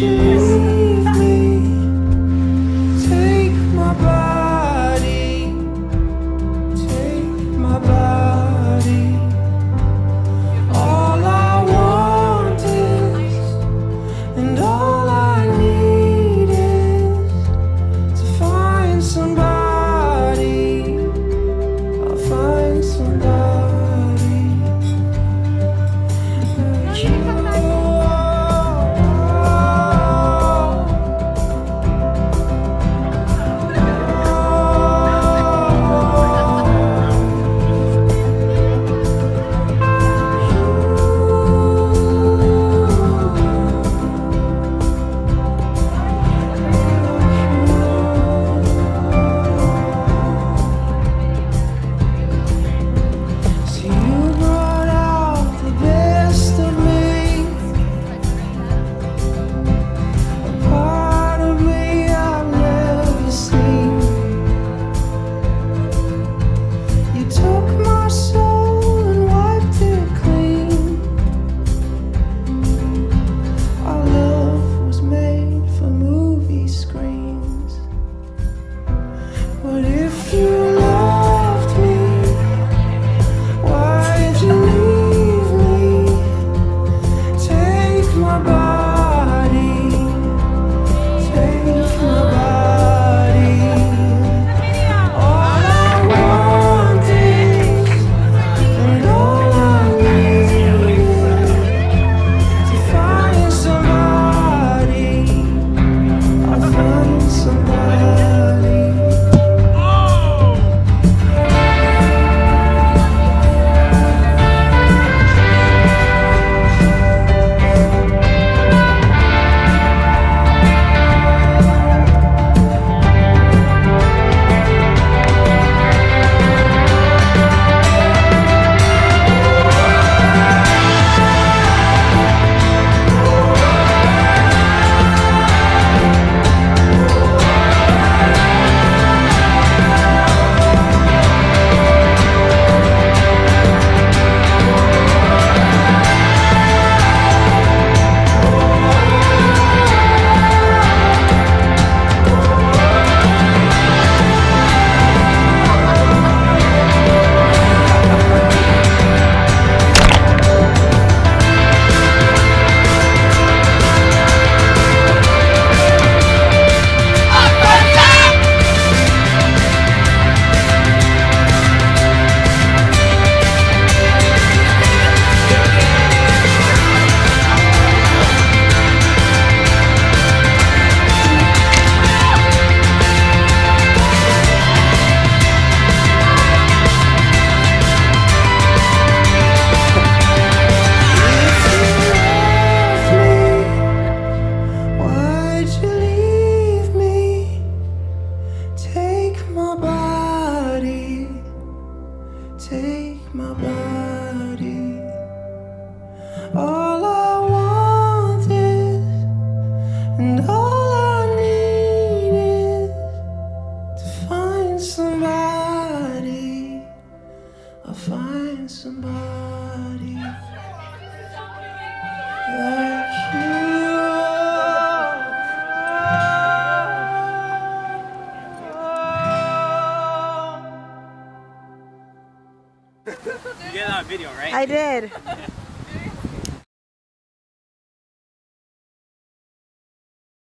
you. take my body. Oh. you get that video, right? I did.